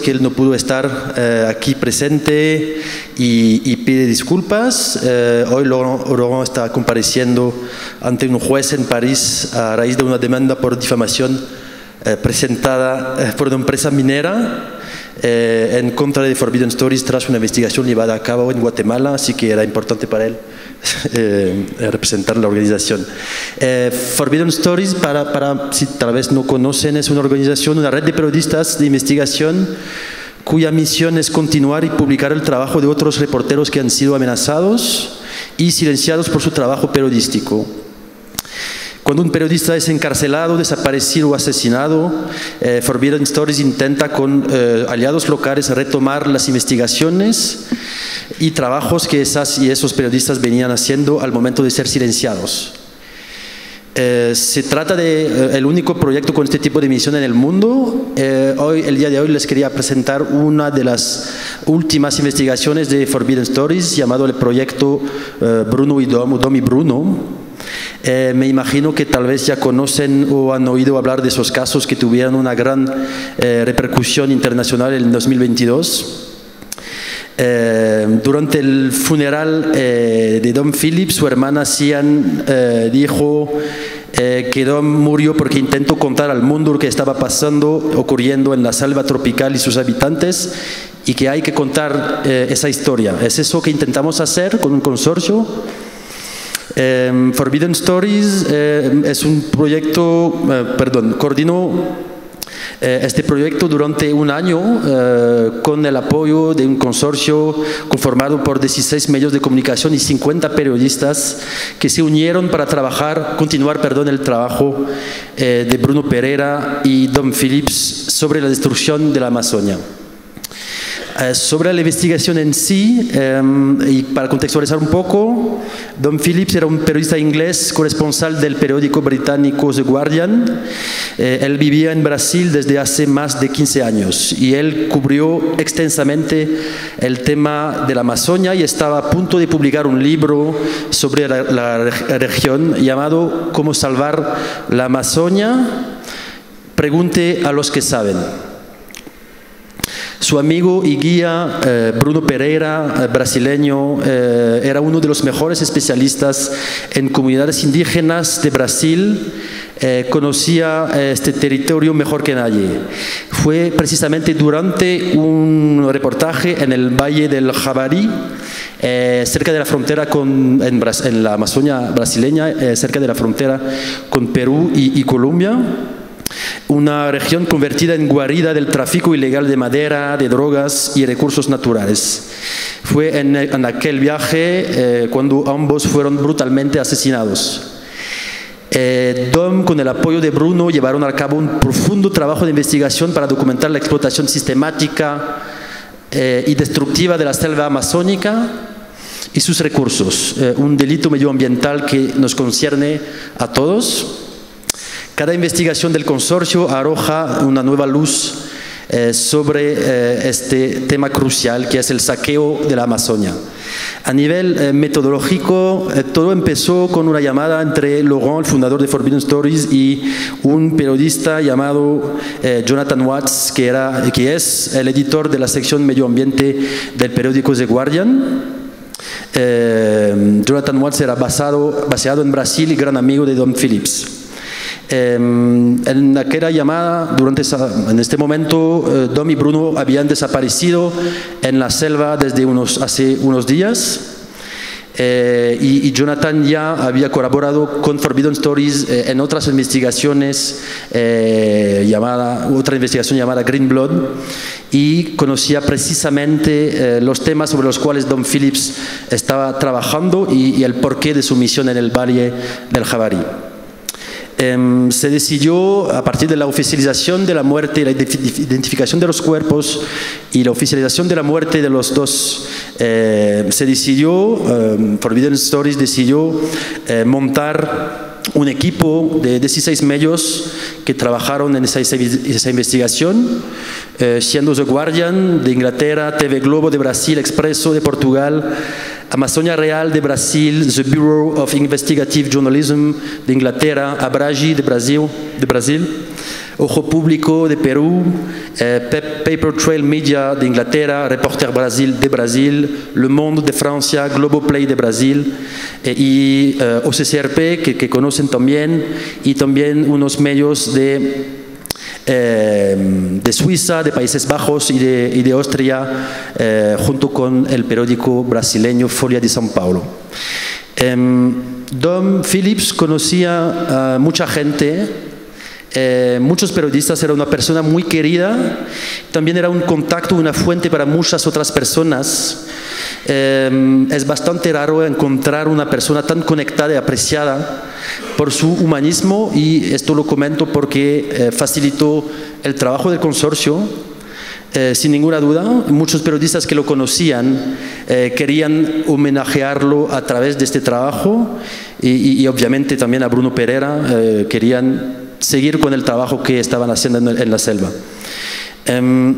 Que él no pudo estar eh, aquí presente y, pide disculpas. Eh, hoy Laurent, está compareciendo ante un juez en París a raíz de una demanda por difamación eh, presentada por una empresa minera en contra de Forbidden Stories tras una investigación llevada a cabo en Guatemala, así que era importante para él eh, representar la organización. Eh, Forbidden Stories, para, para, si tal vez no conocen, es una organización, una red de periodistas de investigación cuya misión es continuar y publicar el trabajo de otros reporteros que han sido amenazados y silenciados por su trabajo periodístico. Cuando un periodista es encarcelado, desaparecido o asesinado, eh, Forbidden Stories intenta con eh, aliados locales retomar las investigaciones y trabajos que esas y esos periodistas venían haciendo al momento de ser silenciados. Eh, se trata de el único proyecto con este tipo de misión en el mundo. hoy, el día de hoy les quería presentar una de las últimas investigaciones de Forbidden Stories llamado el proyecto Bruno y Dom, Dom y Bruno. Eh, me imagino que tal vez ya conocen o han oído hablar de esos casos que tuvieron una gran eh, repercusión internacional en 2022. Eh, durante el funeral de Don Philip, su hermana Sian dijo que Don murió porque intentó contar al mundo lo que estaba pasando, ocurriendo en la selva tropical y sus habitantes, y que hay que contar esa historia. Es eso que intentamos hacer con un consorcio Em, Forbidden Stories em, es un proyecto, eh, perdón, coordinó eh, este proyecto durante un año eh, con el apoyo de un consorcio conformado por 16 medios de comunicación y 50 periodistas que se unieron para trabajar, continuar perdón, el trabajo de Bruno Pereira y Don Phillips sobre la destrucción de la Amazonia. Eh, sobre la investigación en sí, em, y para contextualizar un poco, Don Phillips era un periodista inglés corresponsal del periódico británico The Guardian. Eh, él vivía en Brasil desde hace más de 15 años y él cubrió extensamente el tema de la Amazonia y estaba a punto de publicar un libro sobre la, la región llamado Cómo salvar la Amazonia. Pregunte a los que saben. Su amigo y guía eh, Bruno Pereira, eh, brasileño, eh, era uno de los mejores especialistas en comunidades indígenas de Brasil. conocía este territorio mejor que nadie. Fue precisamente durante un reportaje en el Valle del Jabarí, cerca de la frontera con, en, la Amazonia brasileña, cerca de la frontera con Perú y Colombia una región convertida en guarida del tráfico ilegal de madera, de drogas y recursos naturales. Fue en, aquel viaje eh, cuando ambos fueron brutalmente asesinados. Eh, Dom, con el apoyo de Bruno, llevaron a cabo un profundo trabajo de investigación para documentar la explotación sistemática eh, y destructiva de la selva amazónica y sus recursos, un delito medioambiental que nos concierne a todos cada investigación del consorcio arroja una nueva luz eh, sobre eh, este tema crucial que es el saqueo de la Amazonia. A nivel eh, metodológico, todo empezó con una llamada entre Laurent, el fundador de Forbidden Stories, y un periodista llamado Jonathan Watts, que, era, que es el editor de la sección medio ambiente del periódico The Guardian. Jonathan Watts era basado, baseado en Brasil y gran amigo de Don Phillips. Em, en aquella llamada, durante en este momento, eh, Dom y Bruno habían desaparecido en la selva desde unos, hace unos días. Eh, y, Jonathan ya había colaborado con Forbidden Stories eh, en otras investigaciones, llamada, otra investigación llamada Green Blood, y conocía precisamente los temas sobre los cuales Don Phillips estaba trabajando y, y el porqué de su misión en el Valle del Jabarí. Em, se decidió, a partir de la oficialización de la muerte, la identificación de los cuerpos y la oficialización de la muerte de los dos, eh, se decidió, em, Forbidden Stories decidió eh, montar un equipo de 16 medios que trabajaron en esa, investigación, eh, siendo The Guardian de Inglaterra, TV Globo de Brasil, Expreso de Portugal, Amazonia Real de Brasil, The Bureau of Investigative Journalism de Inglaterra, Abragi de Brasil, de Brasil Ojo Público de Perú, eh, Paper Trail Media de Inglaterra, Reporter Brasil de Brasil, Le Monde de Francia, Globoplay de Brasil eh, y eh, OCCRP que, que, conocen también y también unos medios de de Suiza, de Países Bajos y de, Austria, junto con el periódico brasileño Folia de São Paulo. Em, Dom Phillips conocía a mucha gente eh, muchos periodistas, era una persona muy querida, también era un contacto, una fuente para muchas otras personas. Eh, es bastante raro encontrar una persona tan conectada y apreciada por su humanismo y esto lo comento porque eh, facilitó el trabajo del consorcio. sin ninguna duda, muchos periodistas que lo conocían querían homenajearlo a través de este trabajo y, y obviamente también a Bruno Pereira querían seguir con el trabajo que estaban haciendo en, la selva. Em,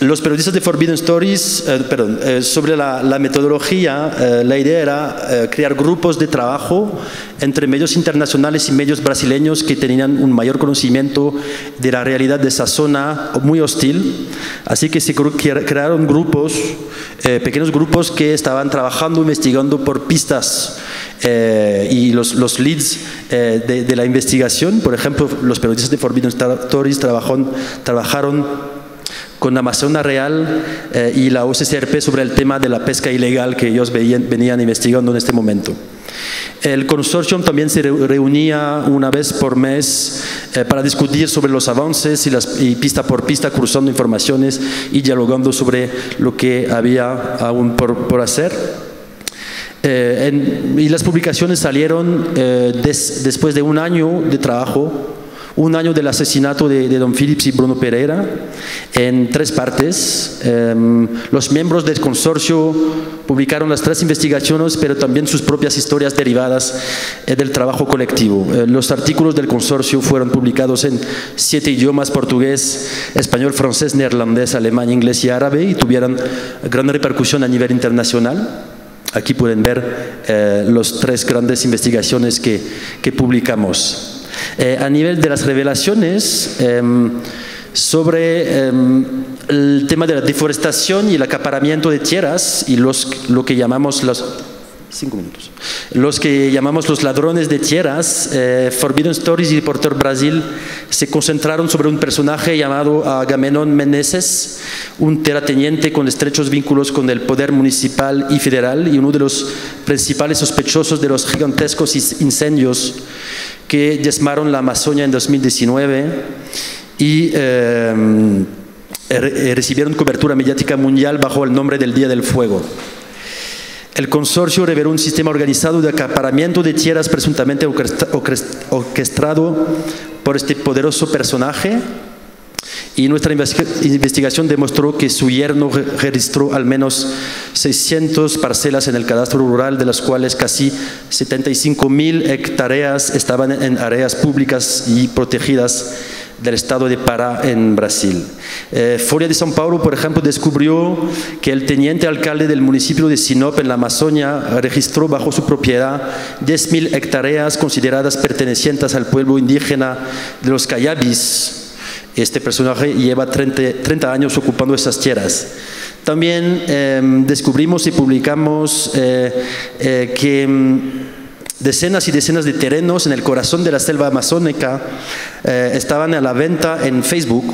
los periodistas de Forbidden Stories, eh, perdón, eh, sobre la, metodología, eh, la idea era crear grupos de trabajo entre medios internacionales y medios brasileños que tenían un mayor conocimiento de la realidad de esa zona muy hostil. Así que se crearon grupos, pequeños grupos que estaban trabajando, investigando por pistas y los, los leads de, de, la investigación. Por ejemplo, los periodistas de Forbidden Stories trabajaron, trabajaron con Amazona Real eh, y la OCCRP sobre el tema de la pesca ilegal que ellos venían investigando en este momento. El consorcio también se reunía una vez por mes eh, para discutir sobre los avances y, las, pista por pista cruzando informaciones y dialogando sobre lo que había aún por, hacer. Eh, y las publicaciones salieron después de un año de trabajo un año del asesinato de, Don Phillips y Bruno Pereira en tres partes. Em, los miembros del consorcio publicaron las tres investigaciones, pero también sus propias historias derivadas eh, del trabajo colectivo. Eh, los artículos del consorcio fueron publicados en siete idiomas, portugués, español, francés, neerlandés, alemán, inglés y árabe, y tuvieron gran repercusión a nivel internacional. Aquí pueden ver eh, las tres grandes investigaciones que, que publicamos. Eh, a nivel de las revelaciones em, sobre em, el tema de la deforestación y el acaparamiento de tierras y los, lo que llamamos los cinco minutos. Los que llamamos los ladrones de tierras, eh, Forbidden Stories y Reporter Brasil se concentraron sobre un personaje llamado Agamenón Meneses, un terrateniente con estrechos vínculos con el poder municipal y federal y uno de los principales sospechosos de los gigantescos incendios que diezmaron la Amazonia en 2019 y eh, recibieron cobertura mediática mundial bajo el nombre del Día del Fuego. El consorcio reveló un sistema organizado de acaparamiento de tierras presuntamente orquestado por este poderoso personaje y nuestra investigación demostró que su yerno registró al menos 600 parcelas en el cadastro rural, de las cuales casi 75 mil hectáreas estaban en áreas públicas y protegidas del estado de Pará en Brasil. Eh, Folia de São Paulo, por ejemplo, descubrió que el teniente alcalde del municipio de Sinop en la Amazonia registró bajo su propiedad 10.000 hectáreas consideradas pertenecientes al pueblo indígena de los Cayabis, este personaje lleva 30, años ocupando esas tierras. También em, descubrimos y publicamos eh, eh, que em, decenas y decenas de terrenos en el corazón de la selva amazónica eh, estaban a la venta en Facebook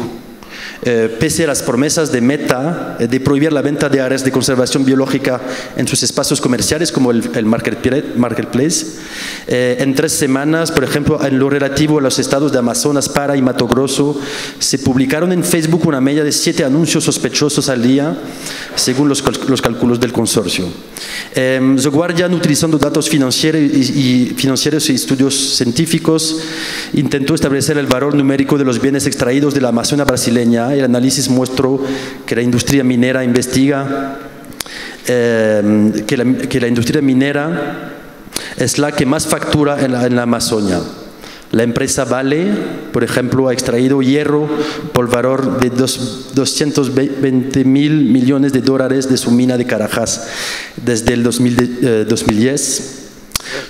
eh, pese a las promesas de Meta eh, de prohibir la venta de áreas de conservación biológica en sus espacios comerciales como el, Marketplace. Eh, en tres semanas, por ejemplo, en lo relativo a los estados de Amazonas, Para y Mato Grosso, se publicaron en Facebook una media de siete anuncios sospechosos al día, según los, cálculos del consorcio. Eh, The Guardian, utilizando datos financieros y, financieros y estudios científicos, intentó establecer el valor numérico de los bienes extraídos de la Amazonia brasileña el análisis mostró que la industria minera investiga eh, que, la, industria minera es la que más factura en la, Amazonia. La empresa Vale, por ejemplo, ha extraído hierro por valor de 220 mil millones de dólares de su mina de Carajás desde el 2010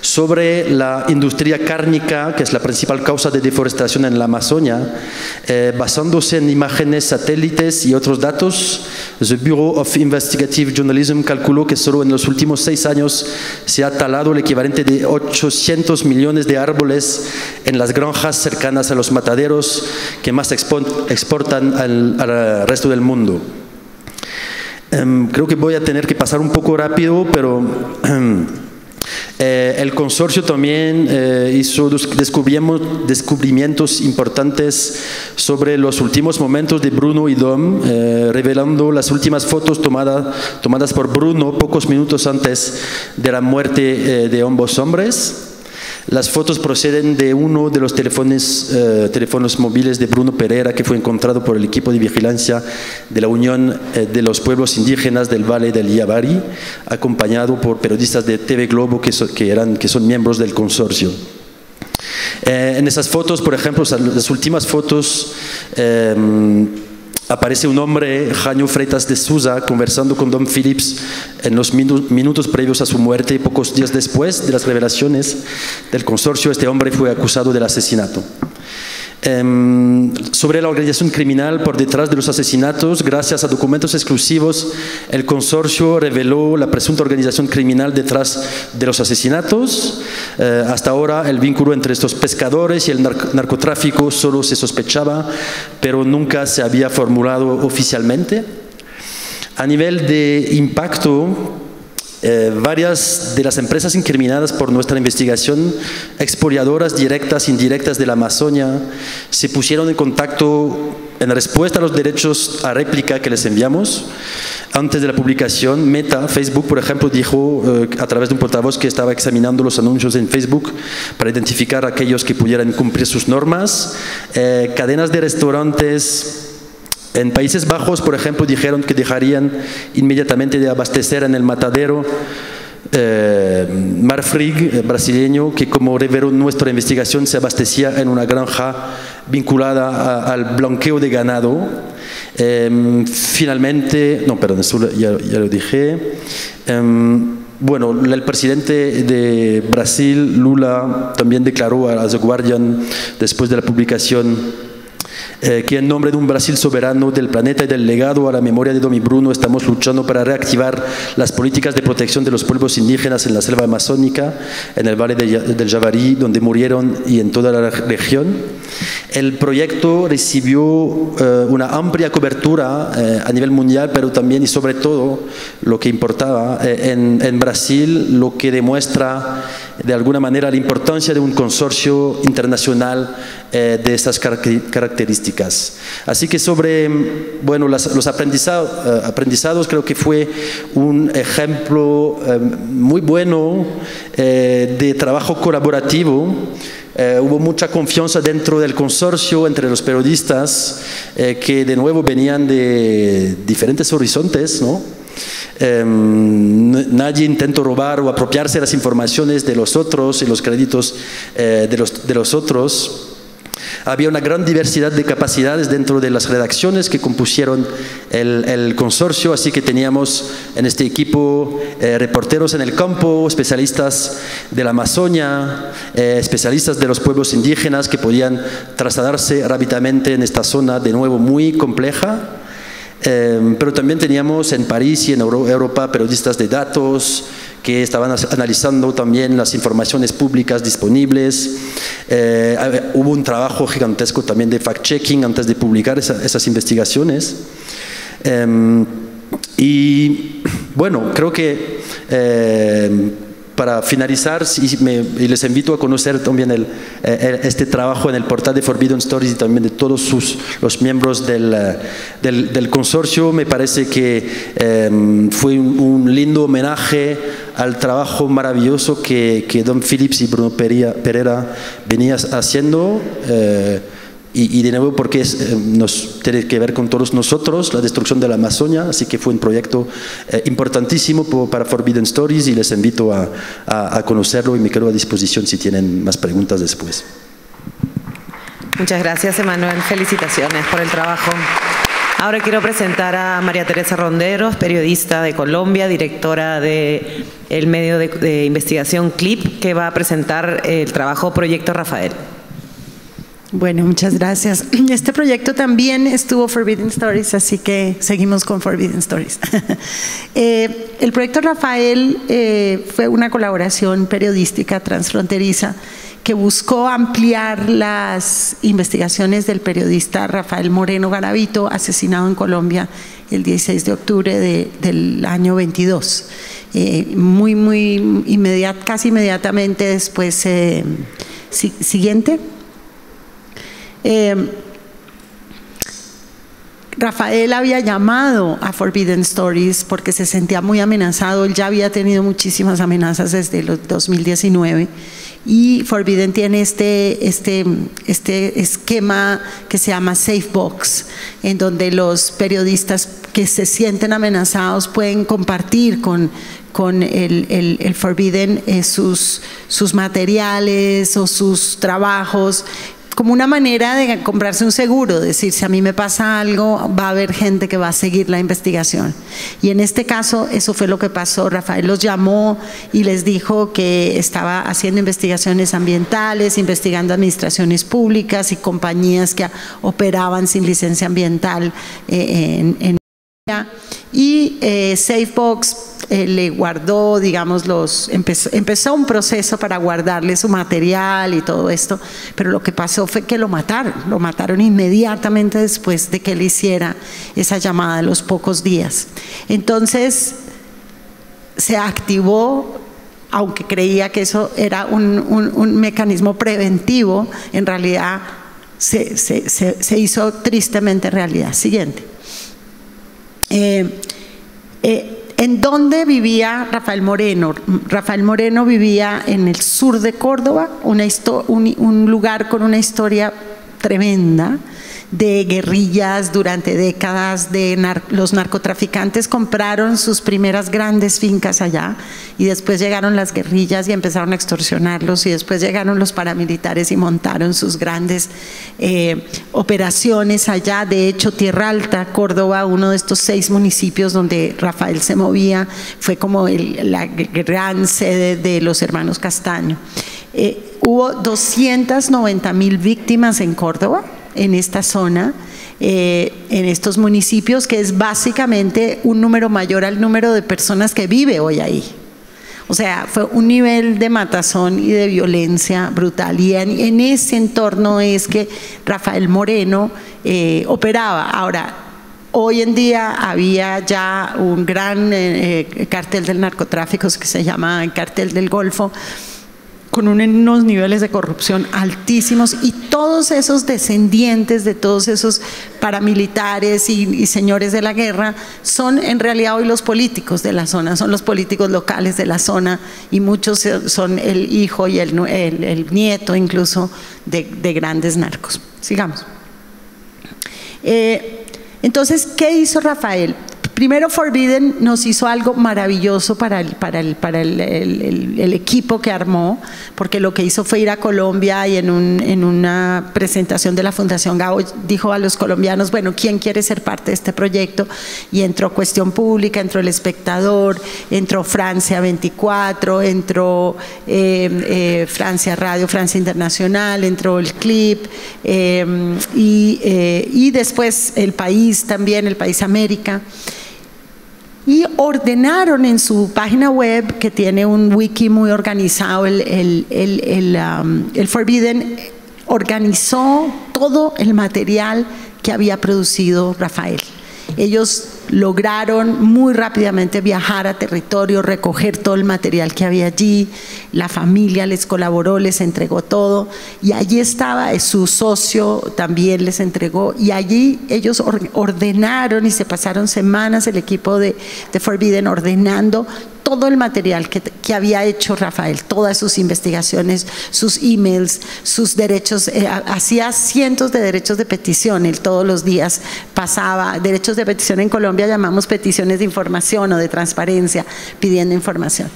sobre la industria cárnica, que es la principal causa de deforestación en la Amazonia, eh, basándose en imágenes satélites y otros datos, el Bureau of Investigative Journalism calculó que solo en los últimos seis años se ha talado el equivalente de 800 millones de árboles en las granjas cercanas a los mataderos que más exportan al, al resto del mundo. Em, creo que voy a tener que pasar un poco rápido, pero... Eh, el consorcio también eh, hizo descubrimientos importantes sobre los últimos momentos de Bruno y Dom, eh, revelando las últimas fotos tomadas por Bruno pocos minutos antes de la muerte de ambos hombres. Las fotos proceden de uno de los teléfonos, eh, teléfonos móviles de Bruno Pereira que fue encontrado por el equipo de vigilancia de la Unión eh, de los Pueblos Indígenas del Valle del Yabari, acompañado por periodistas de TV Globo que, son miembros del consorcio. Eh, en esas fotos, por ejemplo, las últimas fotos aparece un hombre, Jaño Freitas de Souza, conversando con Don Phillips en los minutos previos a su muerte y pocos días después de las revelaciones del consorcio, este hombre fue acusado del asesinato. Em, sobre la organización criminal por detrás de los asesinatos, gracias a documentos exclusivos, el consorcio reveló la presunta organización criminal detrás de los asesinatos. Eh, hasta ahora el vínculo entre estos pescadores y el narcotráfico solo se sospechaba, pero nunca se había formulado oficialmente. A nivel de impacto, eh, varias de las empresas incriminadas por nuestra investigación, expoliadoras directas e indirectas de la Amazonia, se pusieron en contacto en respuesta a los derechos a réplica que les enviamos. Antes de la publicación, Meta, Facebook, por ejemplo, dijo eh, a través de un portavoz que estaba examinando los anuncios en Facebook para identificar a aquellos que pudieran cumplir sus normas. Eh, cadenas de restaurantes en Países Bajos, por ejemplo, dijeron que dejarían inmediatamente de abastecer en el matadero eh, Marfrig, eh, brasileño, que como reveló nuestra investigación se abastecía en una granja vinculada al blanqueo de ganado. Em, finalmente, no, perdón, ya, ya lo dije. Em, bueno, el presidente de Brasil, Lula, también declaró a The Guardian después de la publicación eh, que en nombre de un Brasil soberano del planeta y del legado a la memoria de Domi Bruno estamos luchando para reactivar las políticas de protección de los pueblos indígenas en la selva amazónica, en el valle del Javari, donde murieron y en toda la región. El proyecto recibió eh, una amplia cobertura eh, a nivel mundial, pero también y sobre todo lo que importaba en, en Brasil, lo que demuestra de alguna manera la importancia de un consorcio internacional de estas características. Así que sobre bueno, los aprendizados, eh, aprendizados creo que fue un ejemplo eh, muy bueno eh, de trabajo colaborativo. hubo mucha confianza dentro del consorcio entre los periodistas que de nuevo venían de diferentes horizontes, ¿no? Em, nadie intentó robar o apropiarse las informaciones de los otros y los créditos de, los, de los otros. Había una gran diversidad de capacidades dentro de las redacciones que compusieron el, consorcio, así que teníamos en este equipo eh, reporteros en el campo, especialistas de la Amazonia, eh, especialistas de los pueblos indígenas que podían trasladarse rápidamente en esta zona de nuevo muy compleja. Eh, pero también teníamos en París y en Europa periodistas de datos, que estaban analizando también las informaciones públicas disponibles. Eh, hubo un trabajo gigantesco también de fact-checking antes de publicar esas investigaciones. Em, y bueno, creo que eh, para finalizar, y, les invito a conocer también el, eh, este trabajo en el portal de Forbidden Stories y también de todos sus, los miembros del, eh, consorcio, me parece que em, fue un, lindo homenaje al trabajo maravilloso que, Don Phillips y Bruno Pereira venían haciendo. Eh, y, de nuevo porque eh, nos tiene que ver con todos nosotros, la destrucción de la Amazonia, así que fue un proyecto eh, importantísimo para Forbidden Stories y les invito a, a, a conocerlo y me quedo a disposición si tienen más preguntas después. Muchas gracias, Emanuel. Felicitaciones por el trabajo. Ahora quiero presentar a María Teresa Ronderos, periodista de Colombia, directora del el medio de, de, investigación CLIP, que va a presentar el trabajo Proyecto Rafael. Bueno, muchas gracias. Este proyecto también estuvo Forbidden Stories, así que seguimos con Forbidden Stories. eh, el proyecto Rafael eh, fue una colaboración periodística transfronteriza que buscó ampliar las investigaciones del periodista Rafael Moreno Garavito, asesinado en Colombia el 16 de octubre de, del año 22. Eh, muy, muy inmediat, casi inmediatamente después, si, siguiente. Eh, Rafael había llamado a Forbidden Stories porque se sentía muy amenazado, él ya había tenido muchísimas amenazas desde el 2019 y Forbidden tiene este, este, este esquema que se llama Safe Box, en donde los periodistas que se sienten amenazados pueden compartir con, con el, el, el Forbidden eh, sus, sus materiales o sus trabajos como una manera de comprarse un seguro, decir, si a mí me pasa algo, va a haber gente que va a seguir la investigación. Y en este caso, eso fue lo que pasó. Rafael los llamó y les dijo que estaba haciendo investigaciones ambientales, investigando administraciones públicas y compañías que operaban sin licencia ambiental eh, en, en y eh, Safebox eh, le guardó, digamos, los empezó, un proceso para guardarle su material y todo esto, pero lo que pasó fue que lo mataron, lo mataron inmediatamente después de que él hiciera esa llamada a los pocos días. Entonces se activó aunque creía que eso era un, mecanismo preventivo, en realidad se hizo tristemente realidad. Siguiente. Eh, eh, ¿En dónde vivía Rafael Moreno? Rafael Moreno vivía en el sur de Córdoba, una un, un lugar con una historia tremenda de guerrillas durante décadas, de nar los narcotraficantes compraron sus primeras grandes fincas allá y después llegaron las guerrillas y empezaron a extorsionarlos y después llegaron los paramilitares y montaron sus grandes eh, operaciones allá. De hecho, Tierra Alta, Córdoba, uno de estos seis municipios donde Rafael se movía, fue como el, la gran sede de los hermanos Castaño. Eh, hubo 290 mil víctimas en Córdoba en esta zona, eh, en estos municipios, que es básicamente un número mayor al número de personas que vive hoy ahí. O sea, fue un nivel de matazón y de violencia brutal. Y en, ese entorno es que Rafael Moreno eh, operaba. Ahora, Hoy en día había ya un gran eh, cartel del narcotráfico que se llama el cartel del Golfo, con unos niveles de corrupción altísimos y todos esos descendientes de todos esos paramilitares y, señores de la guerra son en realidad hoy los políticos de la zona, son los políticos locales de la zona y muchos son el hijo y el, nieto incluso de, de, grandes narcos. Sigamos. Eh, entonces, ¿qué hizo Rafael? Primero Forbidden nos hizo algo maravilloso para el, equipo que armó, porque lo que hizo fue ir a Colombia y en, un, en una presentación de la Fundación Gao dijo a los colombianos, bueno, ¿quién quiere ser parte de este proyecto? Y entró Cuestión Pública, entró El Espectador, entró Francia 24, entró eh, eh, Francia Radio, Francia Internacional, entró el CLIP eh, y, y después El País también, El País América y ordenaron en su página web, que tiene un wiki muy organizado, el, el, el, um, el Forbidden organizó todo el material que había producido Rafael. Ellos lograron muy rápidamente viajar a territorio, recoger todo el material que había allí, la familia les colaboró, les entregó todo y allí estaba su socio también les entregó y allí ellos ordenaron y se pasaron semanas el equipo de, de Forbidden ordenando todo el material que, había hecho Rafael, todas sus investigaciones, sus emails, sus derechos, eh, hacía cientos de derechos de petición, él todos los días pasaba, derechos de petición en Colombia llamamos peticiones de información o de transparencia, pidiendo información.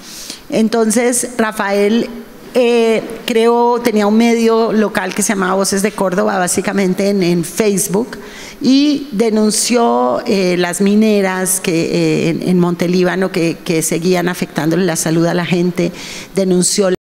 Entonces, Rafael eh, creó, tenía un medio local que se llamaba Voces de Córdoba, básicamente en, Facebook, y denunció eh, las mineras que, eh, en, Montelíbano que, que seguían afectándole la salud a la gente, denunció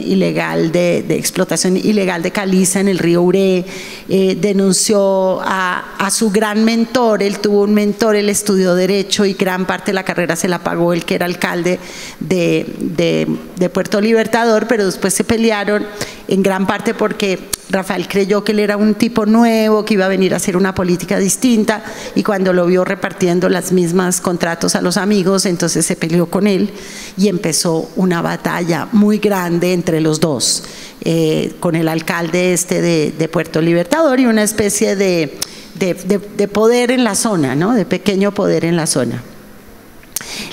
ilegal de, explotación ilegal de caliza en el río Uré, eh, denunció a, su gran mentor, él tuvo un mentor, él estudió Derecho y gran parte de la carrera se la pagó el que era alcalde de, de Puerto Libertador, pero después se pelearon en gran parte porque Rafael creyó que él era un tipo nuevo, que iba a venir a hacer una política distinta y cuando lo vio repartiendo las mismas contratos a los amigos, entonces se peleó con él y empezó una batalla muy grande entre los dos, eh, con el alcalde este de, Puerto Libertador y una especie de, de, poder en la zona, ¿no? de pequeño poder en la zona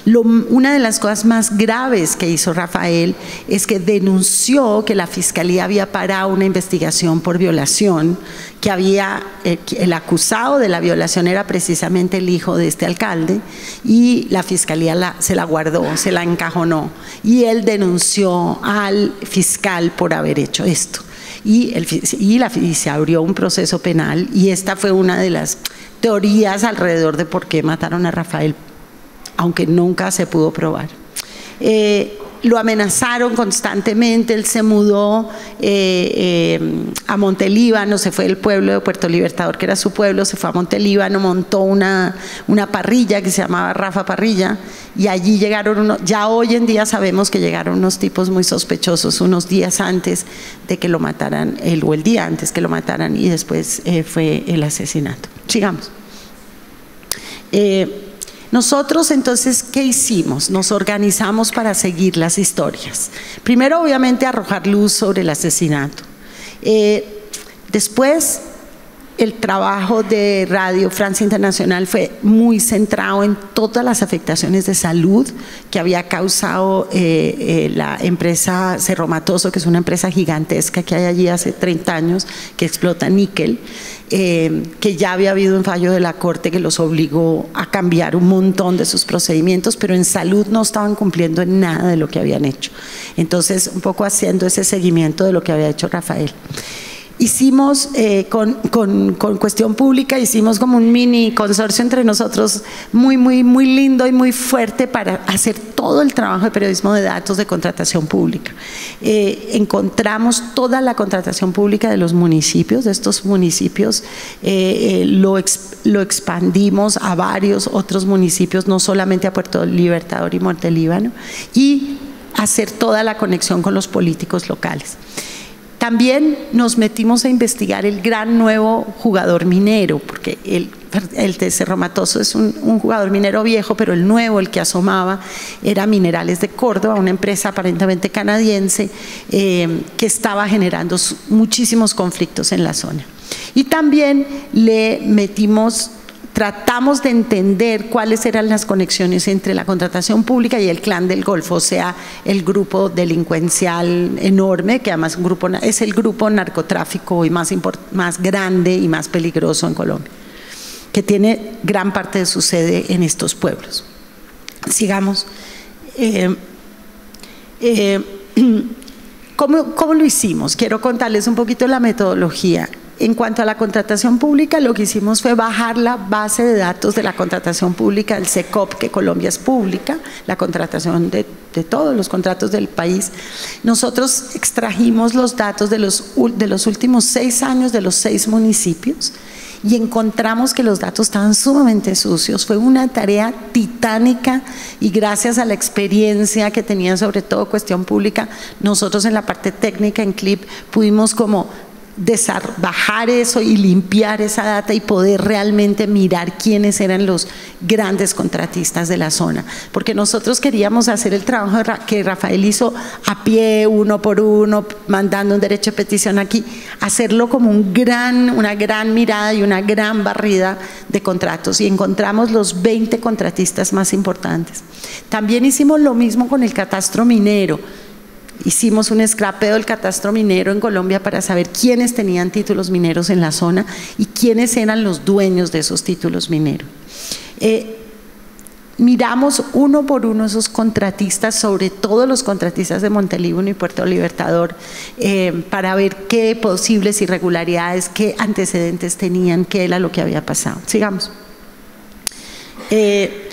una de las cosas más graves que hizo Rafael es que denunció que la fiscalía había parado una investigación por violación, que había eh, el acusado de la violación era precisamente el hijo de este alcalde y la fiscalía se la guardó, se la encajonó y él denunció al fiscal por haber hecho esto. Y, y se abrió un proceso penal y esta fue una de las teorías alrededor de por qué mataron a Rafael aunque nunca se pudo probar. Eh, lo amenazaron constantemente, él se mudó eh, eh, a Montelíbano, se fue del pueblo de Puerto Libertador, que era su pueblo, se fue a Montelíbano, montó una, una parrilla que se llamaba Rafa Parrilla, y allí llegaron unos, ya hoy en día sabemos que llegaron unos tipos muy sospechosos unos días antes de que lo mataran, él o el día antes que lo mataran, y después fue el asesinato. Sigamos. Nosotros entonces, ¿qué hicimos? Nos organizamos para seguir las historias. Primero, obviamente, arrojar luz sobre el asesinato. Eh, después, el trabajo de Radio Francia Internacional fue muy centrado en todas las afectaciones de salud que había causado eh, eh, la empresa Cerro Matoso, que es una empresa gigantesca que hay allí hace 30 años, que explota níquel, eh, que ya había habido un fallo de la Corte que los obligó a cambiar un montón de sus procedimientos, pero en salud no estaban cumpliendo en nada de lo que habían hecho. Entonces, un poco haciendo ese seguimiento de lo que había hecho Rafael. Hicimos eh, con, con, Cuestión Pública, hicimos como un mini consorcio entre nosotros muy, muy, muy lindo y muy fuerte para hacer todo el trabajo de periodismo de datos de contratación pública. Eh, encontramos toda la contratación pública de los municipios, de estos municipios, eh, lo, lo expandimos a varios otros municipios, no solamente a Puerto Libertador y Montelíbano, y hacer toda la conexión con los políticos locales. También nos metimos a investigar el gran nuevo jugador minero, porque el, el Matoso es un, jugador minero viejo, pero el nuevo, el que asomaba, era Minerales de Córdoba, una empresa aparentemente canadiense eh, que estaba generando muchísimos conflictos en la zona. Y también le metimos tratamos de entender cuáles eran las conexiones entre la contratación pública y el clan del Golfo, o sea, el grupo delincuencial enorme, que además es el grupo narcotráfico y más, más grande y más peligroso en Colombia, que tiene gran parte de su sede en estos pueblos. Sigamos. Eh, eh, ¿cómo, ¿Cómo lo hicimos? Quiero contarles un poquito la metodología. En cuanto a la contratación pública, lo que hicimos fue bajar la base de datos de la contratación pública del SECOP, que Colombia es pública, la contratación de, todos los contratos del país. Nosotros extrajimos los datos de los, de los últimos seis años de los seis municipios y encontramos que los datos estaban sumamente sucios. Fue una tarea titánica y gracias a la experiencia que tenía sobre todo cuestión pública, nosotros en la parte técnica en CLIP pudimos como bajar eso y limpiar esa data y poder realmente mirar quiénes eran los grandes contratistas de la zona. Porque nosotros queríamos hacer el trabajo que Rafael hizo a pie, uno por uno, mandando un derecho de petición aquí, hacerlo como un gran, una gran mirada y una gran barrida de contratos. Y encontramos los 20 contratistas más importantes. También hicimos lo mismo con el catastro minero Hicimos un escrapeo del catastro minero en Colombia para saber quiénes tenían títulos mineros en la zona y quiénes eran los dueños de esos títulos mineros. Eh, miramos uno por uno esos contratistas, sobre todo los contratistas de Montelíbano y Puerto Libertador, eh, para ver qué posibles irregularidades, qué antecedentes tenían, qué era lo que había pasado. Sigamos. Eh,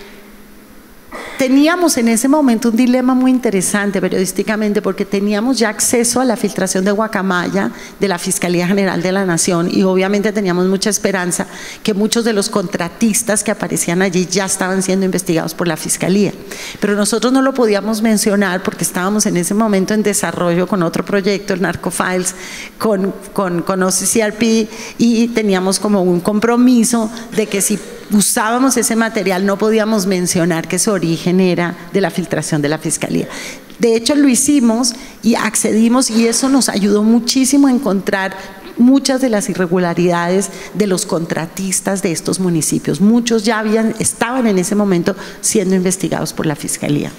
Teníamos en ese momento un dilema muy interesante periodísticamente porque teníamos ya acceso a la filtración de Guacamaya de la Fiscalía General de la Nación y obviamente teníamos mucha esperanza que muchos de los contratistas que aparecían allí ya estaban siendo investigados por la Fiscalía. Pero nosotros no lo podíamos mencionar porque estábamos en ese momento en desarrollo con otro proyecto, el Narcofiles, con, con, con OCCRP y teníamos como un compromiso de que si usábamos ese material no podíamos mencionar que su origen era de la filtración de la fiscalía. De hecho, lo hicimos y accedimos y eso nos ayudó muchísimo a encontrar muchas de las irregularidades de los contratistas de estos municipios. Muchos ya habían, estaban en ese momento siendo investigados por la Fiscalía.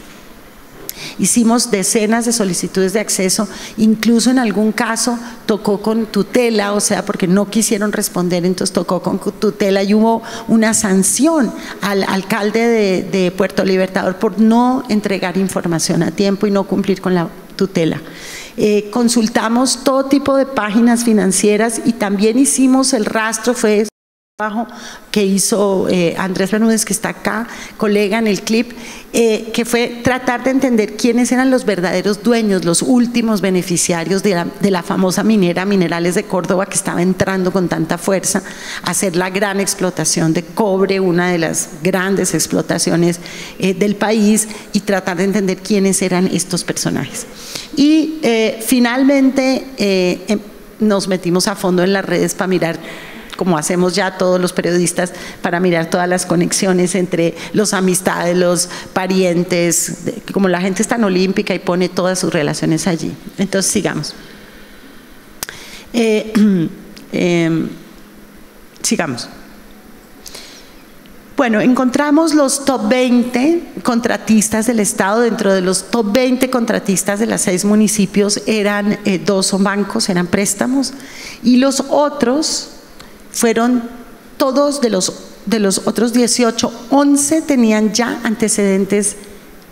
Hicimos decenas de solicitudes de acceso, incluso en algún caso tocó con tutela, o sea, porque no quisieron responder, entonces tocó con tutela y hubo una sanción al alcalde de, Puerto Libertador por no entregar información a tiempo y no cumplir con la tutela. Eh, consultamos todo tipo de páginas financieras y también hicimos el rastro, fue trabajo que hizo eh, Andrés Bermúdez, que está acá, colega en el clip, eh, que fue tratar de entender quiénes eran los verdaderos dueños, los últimos beneficiarios de la, famosa minera Minerales de Córdoba, que estaba entrando con tanta fuerza a hacer la gran explotación de cobre, una de las grandes explotaciones eh, del país, y tratar de entender quiénes eran estos personajes. Y finalmente em, nos metimos a fondo en las redes para mirar como hacemos ya todos los periodistas, para mirar todas las conexiones entre los amistades, los parientes, como la gente es tan olímpica y pone todas sus relaciones allí. Entonces, sigamos. Eh, em, sigamos. Bueno, encontramos los top 20 contratistas del Estado. Dentro de los top 20 contratistas de los seis municipios eran eh, dos son bancos, eran préstamos, y los otros fueron todos de los, de los otros 18, 11 tenían ya antecedentes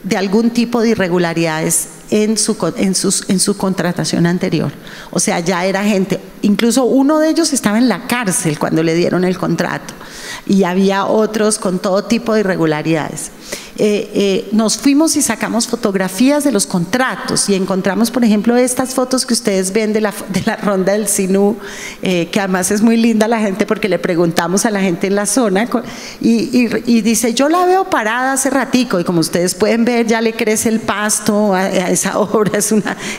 de algún tipo de irregularidades en su, en, sus, en su contratación anterior. O sea, ya era gente, incluso uno de ellos estaba en la cárcel cuando le dieron el contrato y había otros con todo tipo de irregularidades. Eh, eh, nos fuimos y sacamos fotografías de los contratos y encontramos, por ejemplo, estas fotos que ustedes ven de la, de la ronda del Sinú, eh, que además es muy linda la gente porque le preguntamos a la gente en la zona y, y, dice, yo la veo parada hace ratico y como ustedes pueden ver ya le crece el pasto a, esa obra,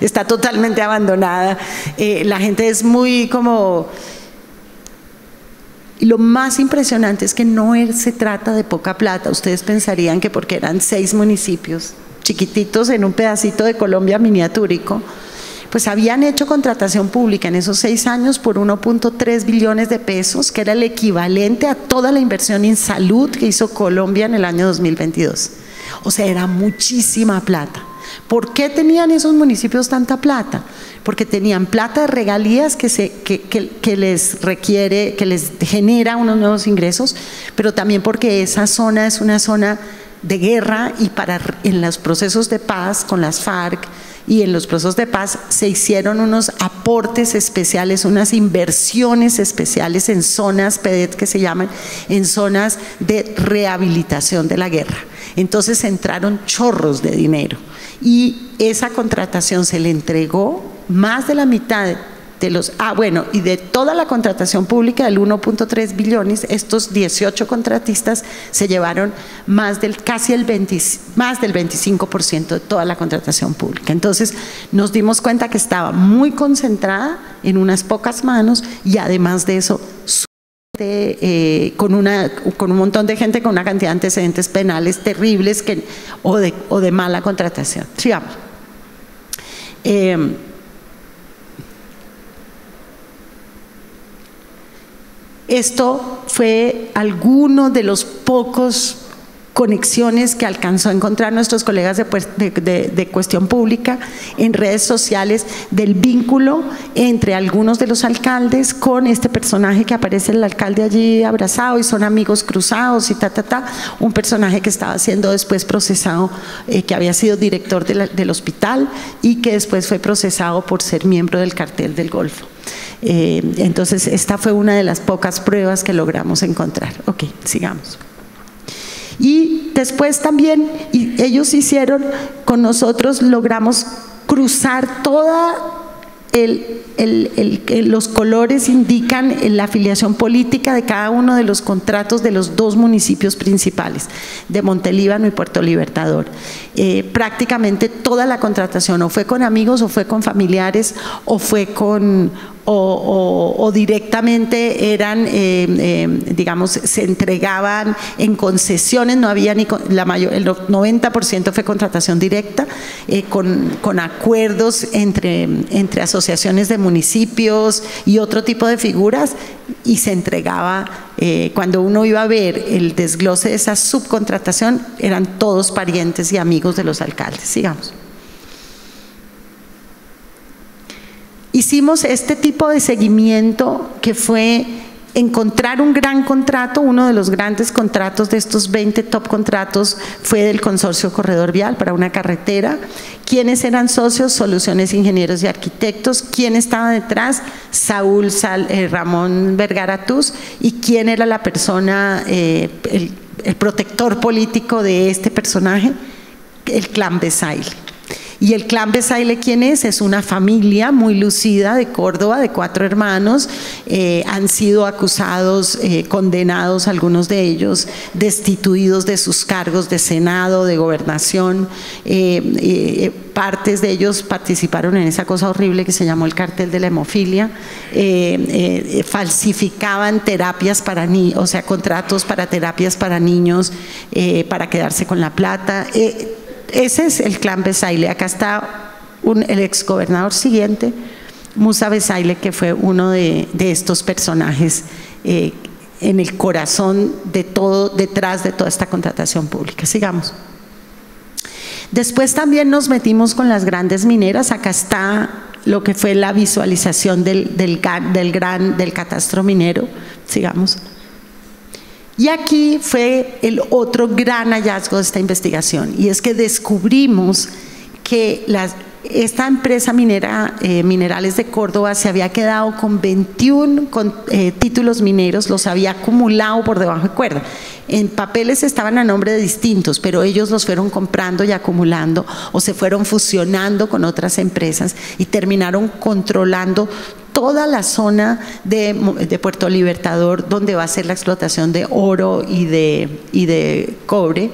está totalmente abandonada. la gente es muy como y lo más impresionante es que no se trata de poca plata. Ustedes pensarían que porque eran seis municipios chiquititos en un pedacito de Colombia miniatúrico, pues habían hecho contratación pública en esos seis años por 1.3 billones de pesos, que era el equivalente a toda la inversión en salud que hizo Colombia en el año 2022. O sea, era muchísima plata. ¿Por qué tenían esos municipios tanta plata? Porque tenían plata de regalías que, se, que, les requiere, que les genera unos nuevos ingresos, pero también porque esa zona es una zona de guerra y para en los procesos de paz con las FARC y en los procesos de paz se hicieron unos aportes especiales, unas inversiones especiales en zonas que se llaman, en zonas de rehabilitación de la guerra. Entonces entraron chorros de dinero y esa contratación se le entregó más de la mitad de los, ah bueno, y de toda la contratación pública del 1.3 billones, estos 18 contratistas se llevaron más del casi el 20, más del 25% de toda la contratación pública. Entonces, nos dimos cuenta que estaba muy concentrada en unas pocas manos y además de eso eh, con, una, con un montón de gente con una cantidad de antecedentes penales terribles que, o, de, o de mala contratación. Sigamos. Em, esto fue alguno de los pocos conexiones que alcanzó a encontrar nuestros colegas de, cuestión pública en redes sociales del vínculo entre algunos de los alcaldes con este personaje que aparece el alcalde allí abrazado y son amigos cruzados y ta, ta, ta, un personaje que estaba siendo después procesado, eh, que había sido director del hospital y que después fue procesado por ser miembro del cartel del Golfo. Eh, entonces, esta fue una de las pocas pruebas que logramos encontrar. Ok, sigamos. Y después también ellos hicieron con nosotros, logramos cruzar toda los colores indican la afiliación política de cada uno de los contratos de los dos municipios principales, de Montelíbano y Puerto Libertador. Eh, prácticamente toda la contratación o fue con amigos o fue con familiares o fue con, o, directamente eran, eh, eh, digamos, se entregaban en concesiones, no había ni, la mayor, el 90% fue contratación directa, eh, con, con, acuerdos entre, entre asociaciones de municipios y otro tipo de figuras, y se entregaba, cuando uno iba a ver el desglose de esa subcontratación, eran todos parientes y amigos de los alcaldes, sigamos. Hicimos este tipo de seguimiento que fue encontrar un gran contrato, uno de los grandes contratos de estos 20 top contratos fue del consorcio Corredor Vial para una carretera. ¿Quiénes eran socios? Soluciones Ingenieros y Arquitectos. ¿Quién estaba detrás? Saúl eh, Ramón. ¿Y quién era la persona, eh, el, el, protector político de este personaje? El clan Besaile. Y el clan Besaile, ¿quién es? Es una familia muy lucida de Córdoba, de cuatro hermanos. Eh, han sido acusados, eh, condenados algunos de ellos, destituidos de sus cargos de Senado, de gobernación. Eh, partes de ellos participaron en esa cosa horrible que se llamó el cartel de la hemofilia. falsificaban terapias para niños, o sea, contratos para terapias para niños, para quedarse con la plata ese es el clan Besaile. Acá está un, el exgobernador siguiente, Musa Besaile, que fue uno de, estos personajes eh, en el corazón de todo, detrás de toda esta contratación pública. Sigamos. Después también nos metimos con las grandes mineras. Acá está lo que fue la visualización del, gran, del catastro minero. Sigamos. Y aquí fue el otro gran hallazgo de esta investigación, y es que descubrimos que esta empresa minera, eh, Minerales de Córdoba, se había quedado con 21 eh, títulos mineros, los había acumulado por debajo de cuerda. En papeles estaban a nombre de distintos, pero ellos los fueron comprando y acumulando o se fueron fusionando con otras empresas y terminaron controlando toda la zona de, Puerto Libertador donde va a ser la explotación de oro y de, y de cobre.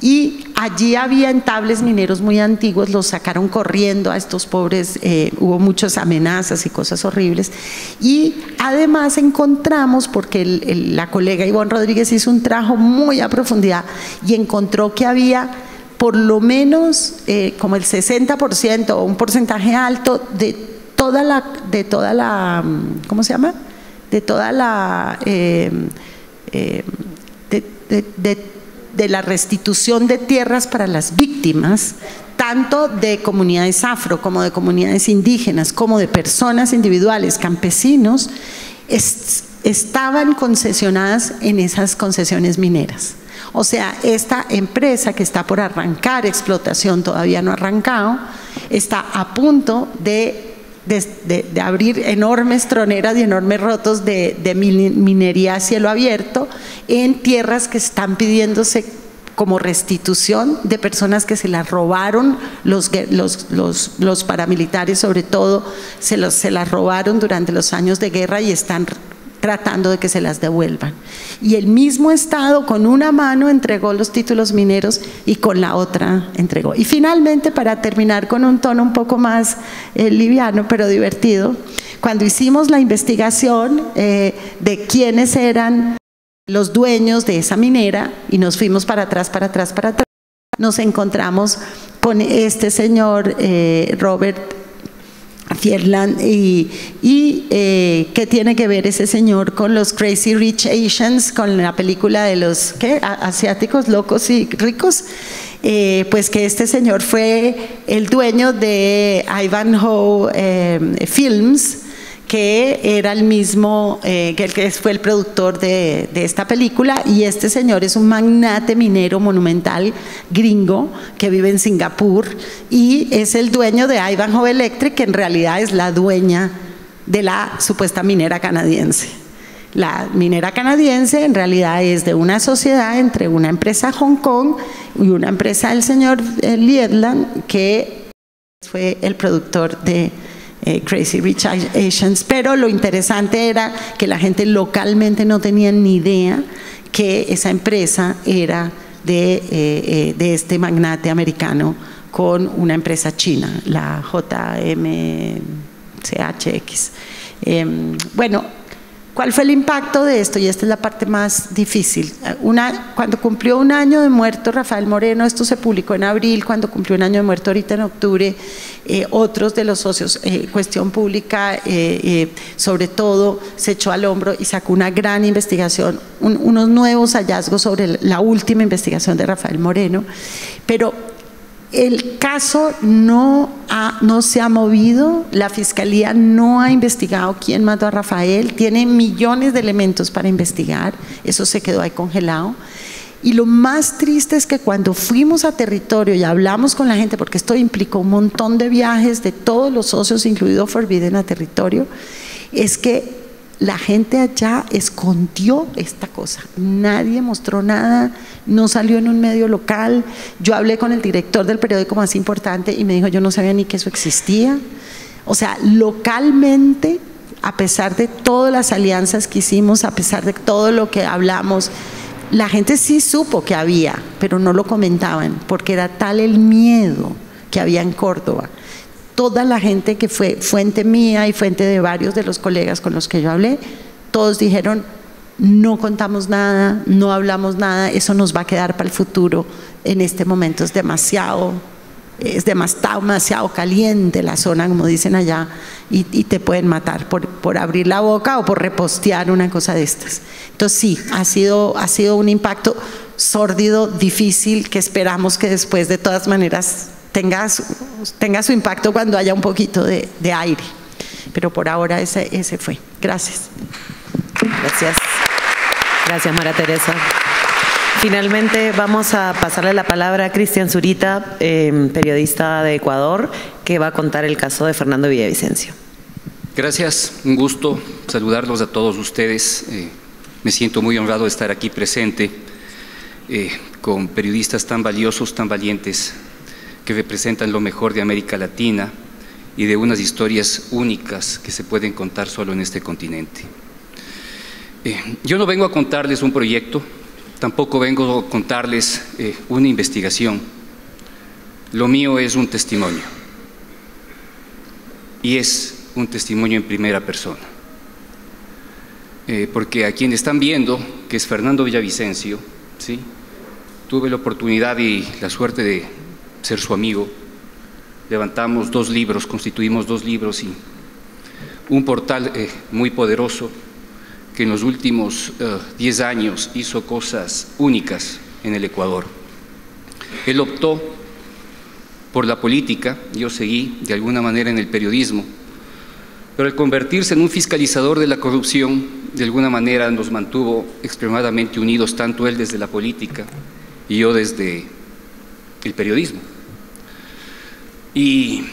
Y allí había entables mineros muy antiguos, los sacaron corriendo a estos pobres, eh, hubo muchas amenazas y cosas horribles. Y además encontramos, porque la colega Ivonne Rodríguez hizo un trabajo muy a profundidad y encontró que había por lo menos eh, como el 60% o un porcentaje alto de de toda la, ¿cómo se llama? De toda la, eh, eh, de, la restitución de tierras para las víctimas, tanto de comunidades afro como de comunidades indígenas, como de personas individuales, campesinos, estaban concesionadas en esas concesiones mineras. O sea, esta empresa que está por arrancar explotación, todavía no ha arrancado, está a punto de de, abrir enormes troneras y enormes rotos de, minería a cielo abierto en tierras que están pidiéndose como restitución de personas que se las robaron, los, los, paramilitares sobre todo, se, los, se las robaron durante los años de guerra y están tratando de que se las devuelvan. Y el mismo Estado con una mano entregó los títulos mineros y con la otra entregó. Y finalmente, para terminar con un tono un poco más eh, liviano, pero divertido, cuando hicimos la investigación eh, de quiénes eran los dueños de esa minera y nos fuimos para atrás, para atrás, para atrás, nos encontramos con este señor eh, Robert Fierland. ¿Y, y eh, qué tiene que ver ese señor con los Crazy Rich Asians, con la película de los ¿qué? asiáticos locos y ricos? Eh, pues que este señor fue el dueño de Ivanhoe eh, Films, que era el mismo, eh, que, fue el productor de, de, esta película, y este señor es un magnate minero monumental gringo que vive en Singapur y es el dueño de Ivanhoe Electric, que en realidad es la dueña de la supuesta minera canadiense. La minera canadiense en realidad es de una sociedad entre una empresa Hong Kong y una empresa del señor eh, Liedland, que fue el productor de eh, Crazy Rich Asians. Pero lo interesante era que la gente localmente no tenía ni idea que esa empresa era de, eh, de este magnate americano con una empresa china, la JMCHX. Em, bueno, ¿Cuál fue el impacto de esto? Y esta es la parte más difícil. Una, cuando cumplió un año de muerto Rafael Moreno, esto se publicó en abril, cuando cumplió un año de muerto ahorita en octubre, eh, otros de los socios, eh, Cuestión Pública, eh, sobre todo, se echó al hombro y sacó una gran investigación, unos nuevos hallazgos sobre la última investigación de Rafael Moreno. Pero el caso no, no se ha movido, la fiscalía no ha investigado quién mató a Rafael, tiene millones de elementos para investigar, eso se quedó ahí congelado. Y lo más triste es que cuando fuimos a territorio y hablamos con la gente, porque esto implicó un montón de viajes de todos los socios, incluido Forbidden a territorio, es que la gente allá escondió esta cosa. Nadie mostró nada, no salió en un medio local. Yo hablé con el director del periódico más importante y me dijo, yo no sabía ni que eso existía. O sea, localmente, a pesar de todas las alianzas que hicimos, a pesar de todo lo que hablamos, la gente sí supo que había, pero no lo comentaban, porque era tal el miedo que había en Córdoba toda la gente que fue fuente mía y fuente de varios de los colegas con los que yo hablé, todos dijeron, no contamos nada, no hablamos nada, eso nos va a quedar para el futuro. En este momento es demasiado, es demasiado, demasiado caliente la zona, como dicen allá, y, te pueden matar por, por, abrir la boca o por repostear una cosa de estas. Entonces sí, ha sido, ha sido un impacto sórdido, difícil, que esperamos que después de todas maneras tenga su, tenga su impacto cuando haya un poquito de, de aire. Pero por ahora ese, ese fue. Gracias. Gracias. Gracias, María Teresa. Finalmente vamos a pasarle la palabra a Cristian Zurita, eh, periodista de Ecuador, que va a contar el caso de Fernando Villavicencio. Gracias, un gusto saludarlos a todos ustedes. Eh, me siento muy honrado de estar aquí presente eh, con periodistas tan valiosos, tan valientes que representan lo mejor de América Latina y de unas historias únicas que se pueden contar solo en este continente. Eh, yo no vengo a contarles un proyecto, tampoco vengo a contarles eh, una investigación. Lo mío es un testimonio. Y es un testimonio en primera persona. Eh, porque a quien están viendo, que es Fernando Villavicencio, ¿sí? tuve la oportunidad y la suerte de ser su amigo. Levantamos dos libros, constituimos dos libros y un portal eh, muy poderoso que en los últimos eh, diez años hizo cosas únicas en el Ecuador. Él optó por la política, yo seguí de alguna manera en el periodismo, pero al convertirse en un fiscalizador de la corrupción, de alguna manera nos mantuvo extremadamente unidos, tanto él desde la política y yo desde el periodismo. Y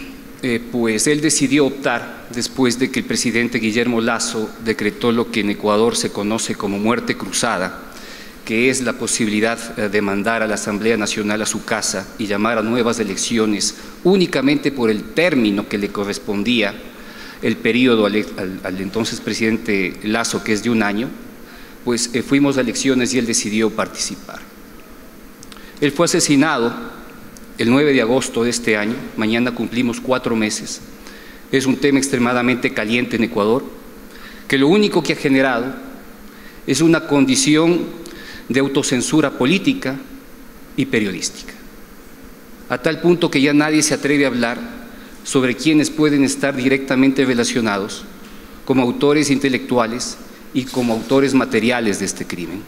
eh, pues él decidió optar, después de que el presidente Guillermo Lazo decretó lo que en Ecuador se conoce como muerte cruzada, que es la posibilidad eh, de mandar a la Asamblea Nacional a su casa y llamar a nuevas elecciones únicamente por el término que le correspondía el periodo al, entonces presidente Lazo, que es de un año, pues eh, fuimos a elecciones y él decidió participar. Él fue asesinado el 9 de agosto de este año, mañana cumplimos cuatro meses, es un tema extremadamente caliente en Ecuador, que lo único que ha generado es una condición de autocensura política y periodística, a tal punto que ya nadie se atreve a hablar sobre quienes pueden estar directamente relacionados como autores intelectuales y como autores materiales de este crimen.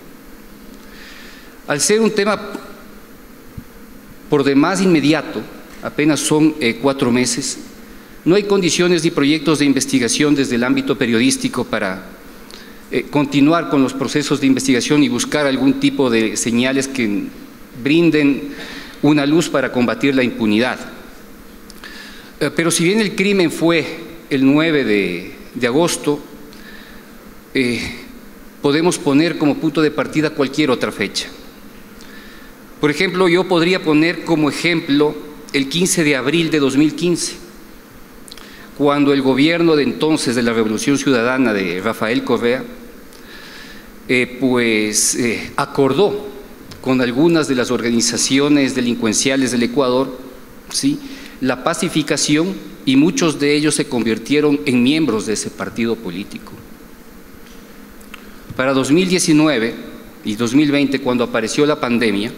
Al ser un tema por demás inmediato, apenas son eh, cuatro meses, no hay condiciones ni proyectos de investigación desde el ámbito periodístico para eh, continuar con los procesos de investigación y buscar algún tipo de señales que brinden una luz para combatir la impunidad. Eh, pero si bien el crimen fue el 9 de, agosto, podemos poner como punto de partida cualquier otra fecha. Por ejemplo, yo podría poner como ejemplo el 15 de abril de 2015, cuando el gobierno de entonces de la Revolución Ciudadana de Rafael Correa, eh, pues eh, acordó con algunas de las organizaciones delincuenciales del Ecuador, ¿sí? la pacificación y muchos de ellos se convirtieron en miembros de ese partido político. Para 2019 y 2020, cuando apareció la pandemia,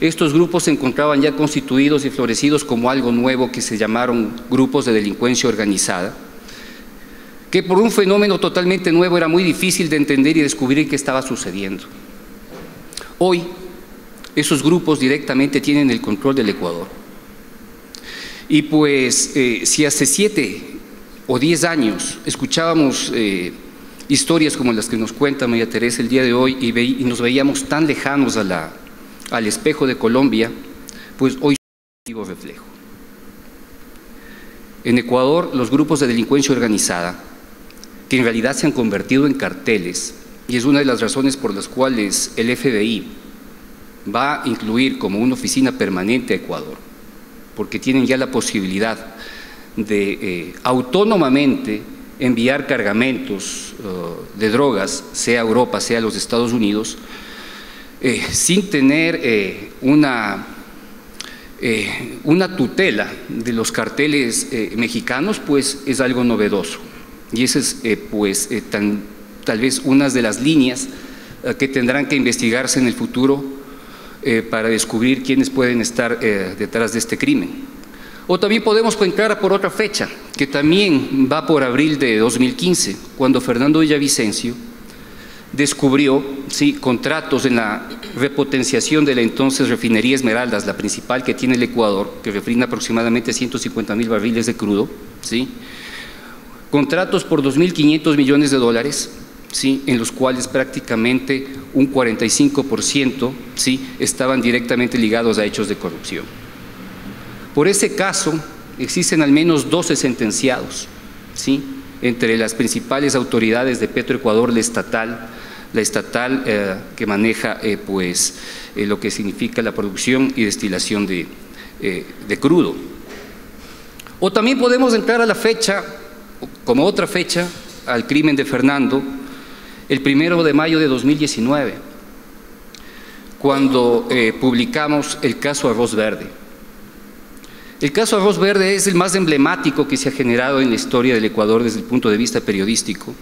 Estos grupos se encontraban ya constituidos y florecidos como algo nuevo que se llamaron grupos de delincuencia organizada, que por un fenómeno totalmente nuevo era muy difícil de entender y descubrir qué estaba sucediendo. Hoy, esos grupos directamente tienen el control del Ecuador. Y pues, eh, si hace siete o diez años escuchábamos eh, historias como las que nos cuenta María Teresa el día de hoy y nos veíamos tan lejanos a la, al espejo de Colombia, pues hoy vivo reflejo. En Ecuador, los grupos de delincuencia organizada, que en realidad se han convertido en carteles, y es una de las razones por las cuales el FBI va a incluir como una oficina permanente a Ecuador, porque tienen ya la posibilidad de eh, autónomamente enviar cargamentos uh, de drogas, sea a Europa, sea a los Estados Unidos, eh, sin tener eh, una, eh, una tutela de los carteles mexicanos, pues es algo novedoso. Y esa es pues tal vez una de las líneas que tendrán que investigarse en el futuro para descubrir quiénes pueden estar detrás de este crimen. O también podemos entrar por otra fecha, que también va por abril de 2015, cuando Fernando Villavicencio descubrió sí, contratos en la repotenciación de la entonces refinería Esmeraldas, la principal que tiene el Ecuador, que refina aproximadamente 150 mil barriles de crudo, ¿sí? contratos por 2.500 millones de dólares, ¿sí? en los cuales prácticamente un 45% ¿sí? estaban directamente ligados a hechos de corrupción. Por ese caso, existen al menos 12 sentenciados, ¿sí? entre las principales autoridades de Petroecuador, la estatal, la estatal eh, que maneja eh, pues, eh, lo que significa la producción y destilación de, de crudo. O también podemos entrar a la fecha, como otra fecha, al crimen de Fernando, el primero de mayo de 2019, cuando publicamos el caso Arroz Verde. El caso Arroz Verde es el más emblemático que se ha generado en la historia del Ecuador desde el punto de vista periodístico,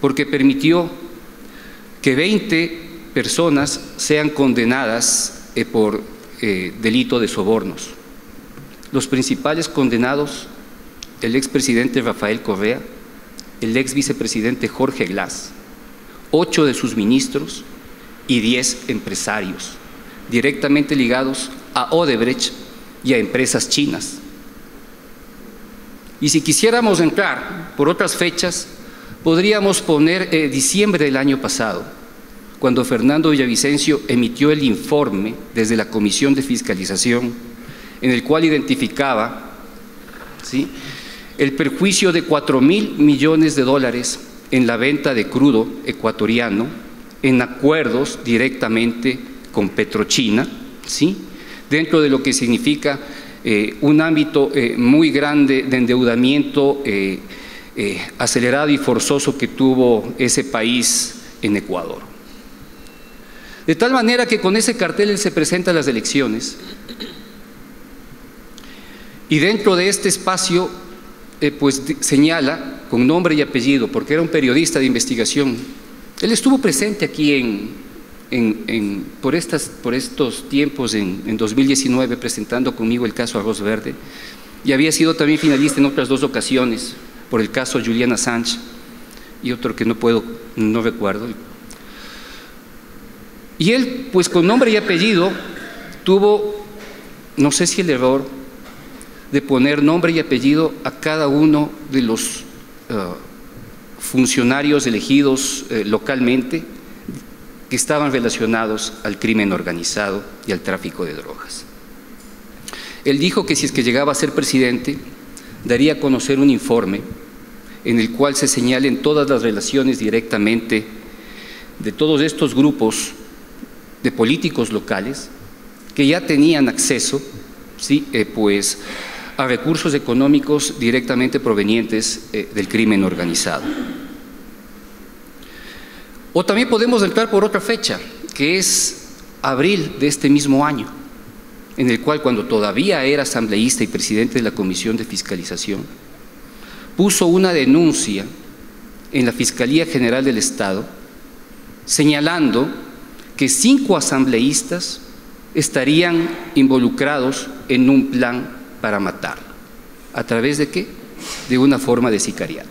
porque permitió que 20 personas sean condenadas eh, por eh, delito de sobornos. Los principales condenados, el expresidente Rafael Correa, el ex vicepresidente Jorge Glass, ocho de sus ministros y diez empresarios, directamente ligados a Odebrecht y a empresas chinas. Y si quisiéramos entrar por otras fechas, podríamos poner eh, diciembre del año pasado, cuando Fernando Villavicencio emitió el informe desde la Comisión de Fiscalización, en el cual identificaba el perjuicio de 4 mil millones de dólares en la venta de crudo ecuatoriano en acuerdos directamente con Petrochina, dentro de lo que significa eh, un ámbito eh, muy grande de endeudamiento acelerado y forzoso que tuvo ese país en Ecuador. De tal manera que con ese cartel él se presenta a las elecciones y dentro de este espacio pues señala con nombre y apellido, porque era un periodista de investigación, él estuvo presente aquí en, por, estas, por estos tiempos, en, 2019, presentando conmigo el caso Arroz Verde, y había sido también finalista en otras dos ocasiones por el caso Juliana Sánchez y otro que no puedo, no recuerdo. Y él, pues con nombre y apellido, tuvo, no sé si el error, de poner nombre y apellido a cada uno de los eh, funcionarios elegidos eh, localmente que estaban relacionados al crimen organizado y al tráfico de drogas. Él dijo que si es que llegaba a ser presidente, daría a conocer un informe en el cual se señalen todas las relaciones directamente de todos estos grupos de políticos locales que ya tenían acceso ¿sí? Eh, pues, a recursos económicos directamente provenientes eh, del crimen organizado. O también podemos entrar por otra fecha, que es abril de este mismo año, en el cual cuando todavía era asambleísta y presidente de la Comisión de Fiscalización, puso una denuncia en la Fiscalía General del Estado señalando que cinco asambleístas estarían involucrados en un plan para matarlo. ¿A través de qué? De una forma de sicariato.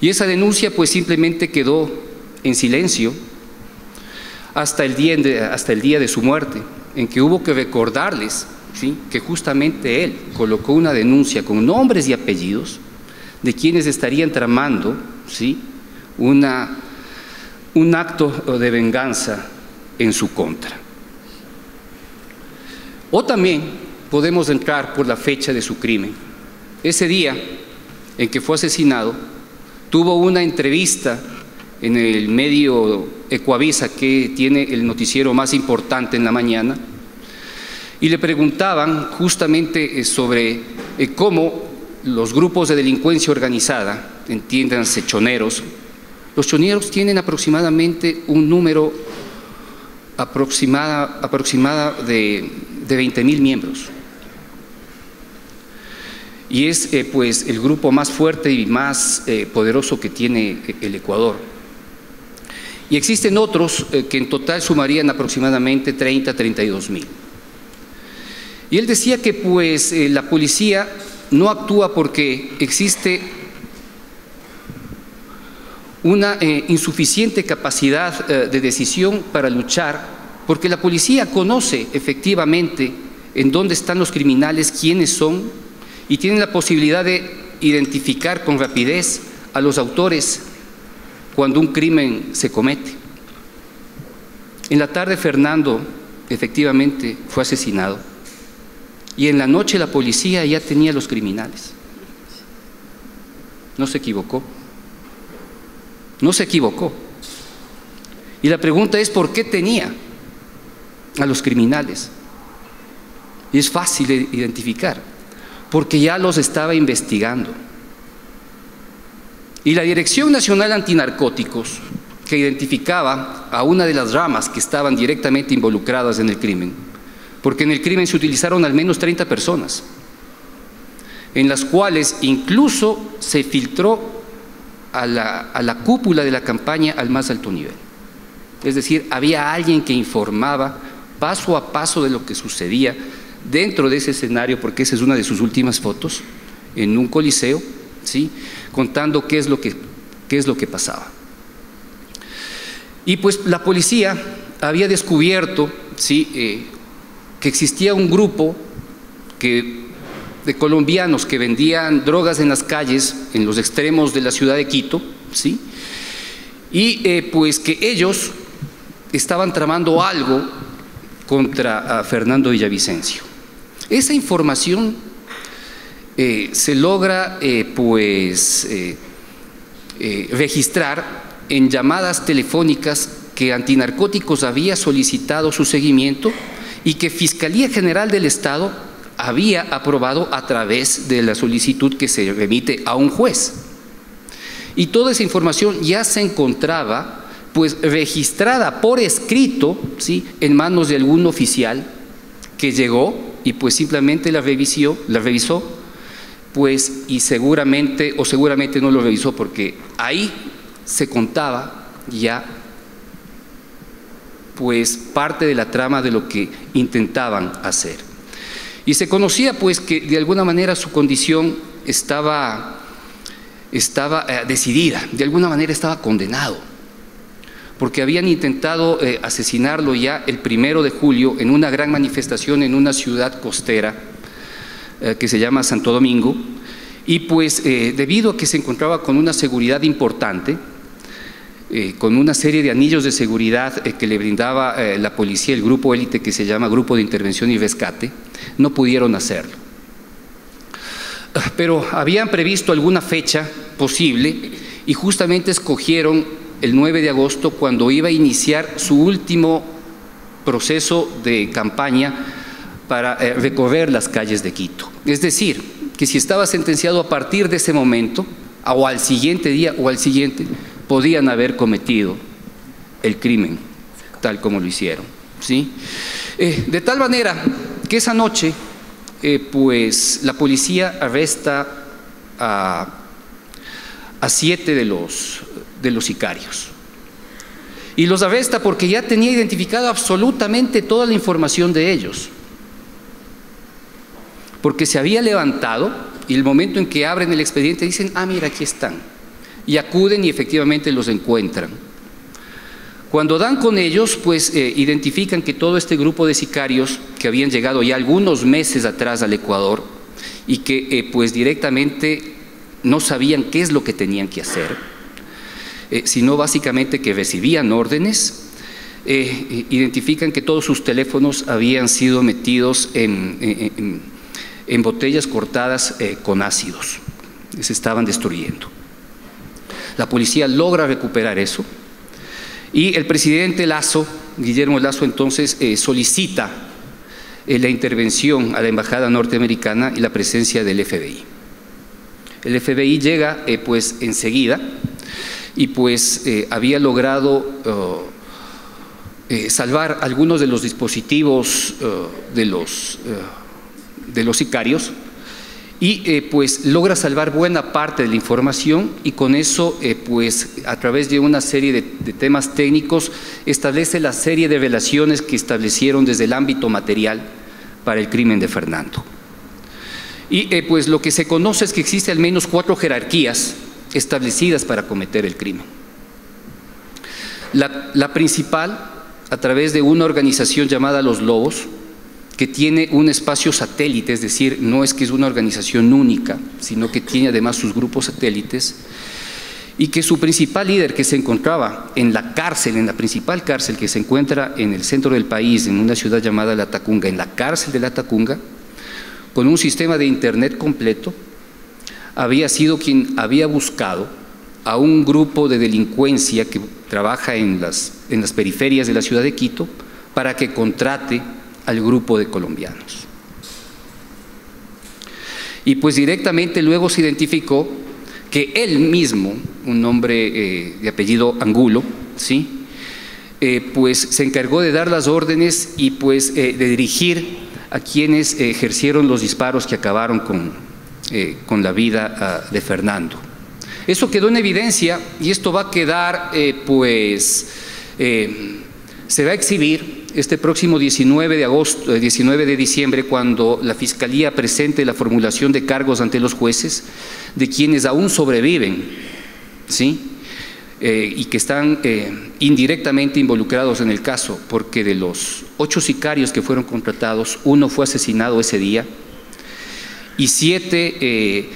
Y esa denuncia pues simplemente quedó en silencio hasta el día de, hasta el día de su muerte, en que hubo que recordarles ¿sí? que justamente él colocó una denuncia con nombres y apellidos de quienes estarían tramando ¿sí? una, un acto de venganza en su contra. O también podemos entrar por la fecha de su crimen. Ese día en que fue asesinado, tuvo una entrevista en el medio Ecuavisa, que tiene el noticiero más importante en la mañana, y le preguntaban justamente eh, sobre eh, cómo los grupos de delincuencia organizada, entiéndanse choneros, los choneros tienen aproximadamente un número aproximada, aproximada de, de 20 mil miembros. Y es eh, pues el grupo más fuerte y más poderoso que tiene el Ecuador. Y existen otros que en total sumarían aproximadamente 30, 32 mil. Y él decía que pues eh, la policía no actúa porque existe una eh, insuficiente capacidad eh, de decisión para luchar, porque la policía conoce efectivamente en dónde están los criminales, quiénes son, y tiene la posibilidad de identificar con rapidez a los autores cuando un crimen se comete. En la tarde Fernando efectivamente fue asesinado y en la noche la policía ya tenía los criminales. No se equivocó. No se equivocó. Y la pregunta es, ¿por qué tenía a los criminales? Y es fácil identificar, porque ya los estaba investigando. Y la Dirección Nacional Antinarcóticos, que identificaba a una de las ramas que estaban directamente involucradas en el crimen, porque en el crimen se utilizaron al menos 30 personas, en las cuales incluso se filtró a la, cúpula de la campaña al más alto nivel. Es decir, había alguien que informaba paso a paso de lo que sucedía dentro de ese escenario, porque esa es una de sus últimas fotos, en un coliseo, ¿sí? contando qué es lo que, qué es lo que pasaba. Y pues la policía había descubierto ¿sí? Eh, que existía un grupo de colombianos que vendían drogas en las calles, en los extremos de la ciudad de Quito, ¿sí? y eh, pues que ellos estaban tramando algo contra Fernando Villavicencio. Esa información eh, se logra eh, pues registrar en llamadas telefónicas que Antinarcóticos había solicitado su seguimiento y que Fiscalía General del Estado había aprobado a través de la solicitud que se remite a un juez. Y toda esa información ya se encontraba pues registrada por escrito, ¿sí? en manos de algún oficial que llegó y pues simplemente la revisó, la revisó, pues y seguramente o seguramente no lo revisó porque ahí se contaba ya pues parte de la trama de lo que intentaban hacer. Y se conocía pues que de alguna manera su condición estaba, estaba eh, decidida, de alguna manera estaba condenado, porque habían intentado eh, asesinarlo ya el primero de julio en una gran manifestación en una ciudad costera eh, que se llama Santo Domingo, y pues debido a que se encontraba con una seguridad importante, eh, con una serie de anillos de seguridad eh, que le brindaba eh, la policía, el grupo élite que se llama Grupo de Intervención y Rescate, no pudieron hacerlo. Pero habían previsto alguna fecha posible y justamente escogieron el 9 de agosto cuando iba a iniciar su último proceso de campaña para recorrer las calles de Quito. Es decir, que si estaba sentenciado a partir de ese momento, o al siguiente día o al siguiente, podían haber cometido el crimen tal como lo hicieron. ¿sí? Eh, de tal manera que esa noche, eh, pues la policía arresta a, a siete de los, de los sicarios. Y los arresta porque ya tenía identificado absolutamente toda la información de ellos. Porque se había levantado y el momento en que abren el expediente dicen, ah, mira, aquí están y acuden y efectivamente los encuentran. Cuando dan con ellos, pues eh, identifican que todo este grupo de sicarios que habían llegado ya algunos meses atrás al Ecuador y que eh, pues directamente no sabían qué es lo que tenían que hacer, eh, sino básicamente que recibían órdenes, identifican que todos sus teléfonos habían sido metidos en, en botellas cortadas con ácidos, se estaban destruyendo. La policía logra recuperar eso y el presidente Lazo, Guillermo Lazo, entonces eh, solicita eh, la intervención a la embajada norteamericana y la presencia del FBI. El FBI llega eh, pues enseguida y pues había logrado oh, salvar algunos de los dispositivos de, los, de los sicarios y eh, pues logra salvar buena parte de la información y con eso eh, pues a través de una serie de, temas técnicos establece la serie de relaciones que establecieron desde el ámbito material para el crimen de Fernando. Y eh, pues lo que se conoce es que existe al menos cuatro jerarquías establecidas para cometer el crimen. La, la principal, a través de una organización llamada Los Lobos, que tiene un espacio satélite, es decir, no es que es una organización única, sino que tiene además sus grupos satélites, y que su principal líder que se encontraba en la cárcel, en la principal cárcel que se encuentra en el centro del país, en una ciudad llamada La Tacunga, en la cárcel de La Tacunga, con un sistema de internet completo, había sido quien había buscado a un grupo de delincuencia que trabaja en las, en las periferias de la ciudad de Quito para que contrate al grupo de colombianos. Y pues directamente luego se identificó que él mismo, un hombre eh, de apellido Angulo, ¿sí? Eh, pues se encargó de dar las órdenes y pues eh, de dirigir a quienes ejercieron los disparos que acabaron con, con la vida ah, de Fernando. Eso quedó en evidencia y esto va a quedar, pues, se va a exhibir este próximo 19 de agosto, 19 eh, de diciembre, cuando la Fiscalía presente la formulación de cargos ante los jueces de quienes aún sobreviven, ¿sí? Eh, y que están eh, indirectamente involucrados en el caso, porque de los ocho sicarios que fueron contratados, uno fue asesinado ese día y siete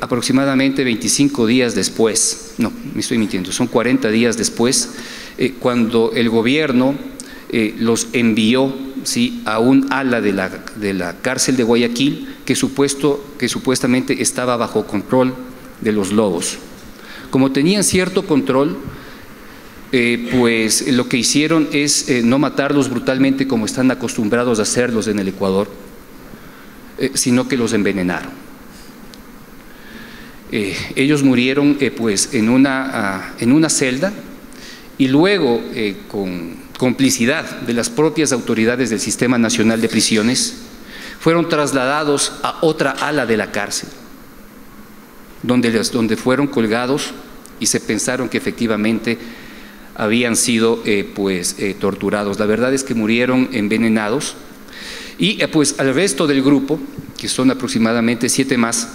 aproximadamente 25 días después, no, me estoy mintiendo, son 40 días después, cuando el gobierno eh, los envió ¿sí? a un ala de la, de la cárcel de Guayaquil que, supuesto, que supuestamente estaba bajo control de los lobos. Como tenían cierto control, eh, pues lo que hicieron es eh, no matarlos brutalmente como están acostumbrados a hacerlos en el Ecuador, sino que los envenenaron. ellos murieron pues en una, ah, en una celda y luego con complicidad de las propias autoridades del Sistema Nacional de Prisiones, fueron trasladados a otra ala de la cárcel, donde, donde fueron colgados y se pensaron que efectivamente habían sido eh, pues, eh, torturados. La verdad es que murieron envenenados Y pues al resto del grupo, que son aproximadamente siete más,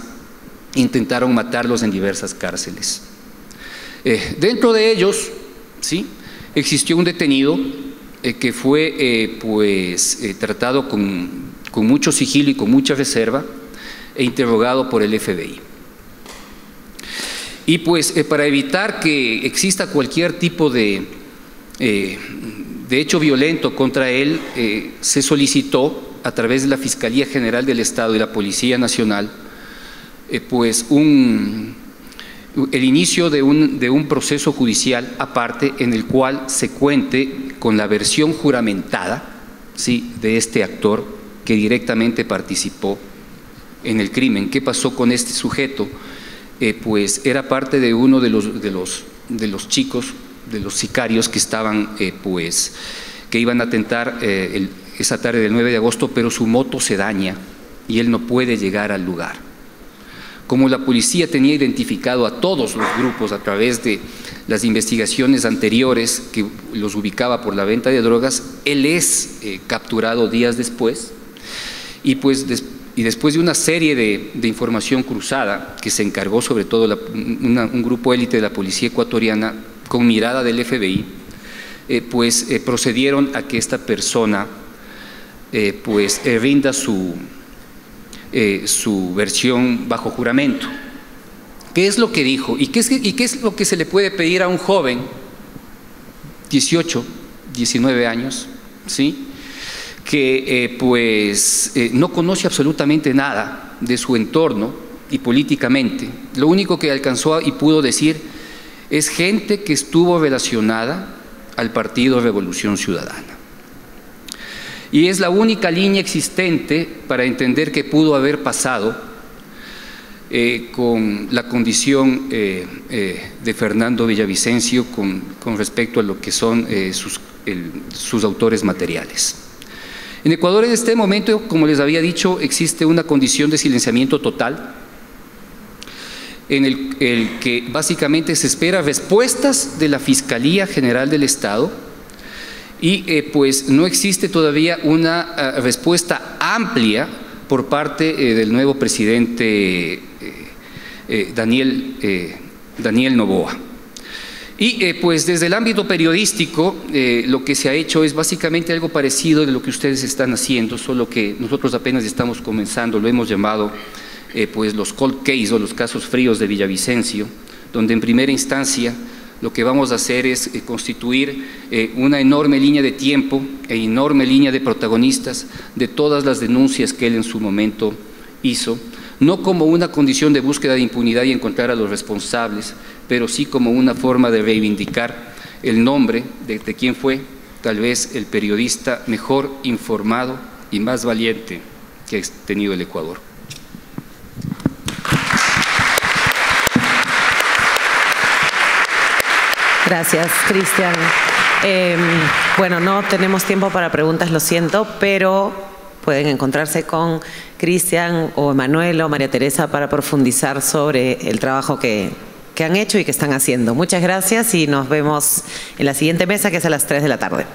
intentaron matarlos en diversas cárceles. dentro de ellos, ¿sí? Existió un detenido que fue pues, tratado con, con mucho sigilo y con mucha reserva e interrogado por el FBI. Y pues eh, para evitar que exista cualquier tipo de, eh, de hecho violento contra él, eh, se solicitó a través de la Fiscalía General del Estado y la Policía Nacional, pues un, el inicio de un, de un proceso judicial aparte en el cual se cuente con la versión juramentada ¿sí? de este actor que directamente participó en el crimen. ¿Qué pasó con este sujeto? Eh, pues era parte de uno de los, de los, de los chicos, de los sicarios que estaban, eh, pues, que iban a atentar eh, esa tarde del 9 de agosto, pero su moto se daña y él no puede llegar al lugar. Como la policía tenía identificado a todos los grupos a través de las investigaciones anteriores que los ubicaba por la venta de drogas, él es capturado días después. Y pues y después de una serie de, información cruzada que se encargó sobre todo un grupo élite de la policía ecuatoriana con mirada del FBI, eh, pues eh, procedieron a que esta persona eh, pues rinda su, su versión bajo juramento. ¿Qué es lo que dijo? ¿Y qué, es, ¿Y qué es lo que se le puede pedir a un joven, 18, 19 años, ¿sí? que eh, pues eh, no conoce absolutamente nada de su entorno y políticamente. Lo único que alcanzó y pudo decir es gente que estuvo relacionada al Partido Revolución Ciudadana. Y es la única línea existente para entender que pudo haber pasado eh, con la condición de Fernando Villavicencio con, respecto a lo que son sus autores materiales. En Ecuador en este momento, como les había dicho, existe una condición de silenciamiento total en el, que básicamente se espera respuestas de la Fiscalía General del Estado y eh, pues no existe todavía una eh, respuesta amplia por parte eh, del nuevo presidente Daniel, Daniel Novoa. Y pues desde el ámbito periodístico lo que se ha hecho es básicamente algo parecido de lo que ustedes están haciendo, solo que nosotros apenas estamos comenzando, lo hemos llamado pues los cold case o los casos fríos de Villavicencio, donde en primera instancia lo que vamos a hacer es constituir una enorme línea de tiempo e enorme línea de protagonistas de todas las denuncias que él en su momento hizo, no como una condición de búsqueda de impunidad y encontrar a los responsables, pero sí como una forma de reivindicar el nombre de, de quien fue tal vez el periodista mejor informado y más valiente que ha tenido el Ecuador. Gracias, Cristian. Em, bueno, no tenemos tiempo para preguntas, lo siento, pero pueden encontrarse con Cristian o Emanuel o María Teresa para profundizar sobre el trabajo que, que han hecho y que están haciendo. Muchas gracias y nos vemos en la siguiente mesa que es a las 3 de la tarde.